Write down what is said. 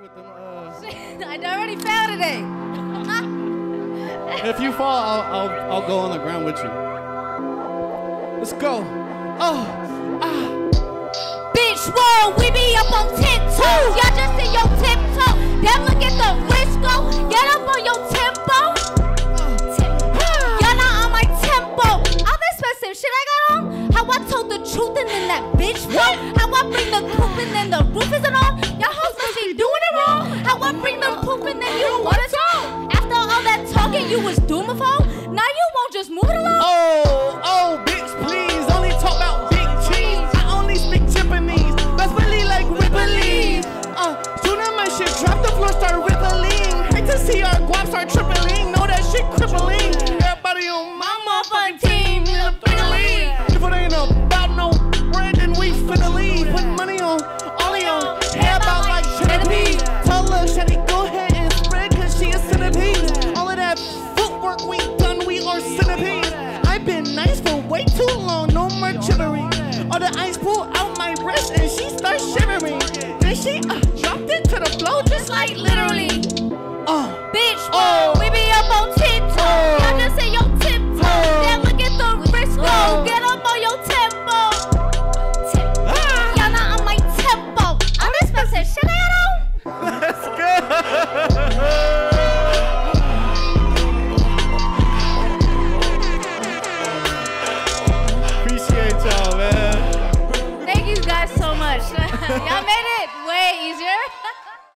with them. Uh, I already fell today. if you fall, I'll, I'll, I'll go on the ground with you. Let's go. Oh, ah. Bitch, whoa, you was doomophobe. Now you won't just move it along. oh, oh, bitch, please. Only talk about big cheese. I only speak Japanese. Best believe like Rippling. Uh, soon as my shit drop, the floor start rippling. Hate to see our guap start tripling. Know She uh, dropped it to the floor just like literally.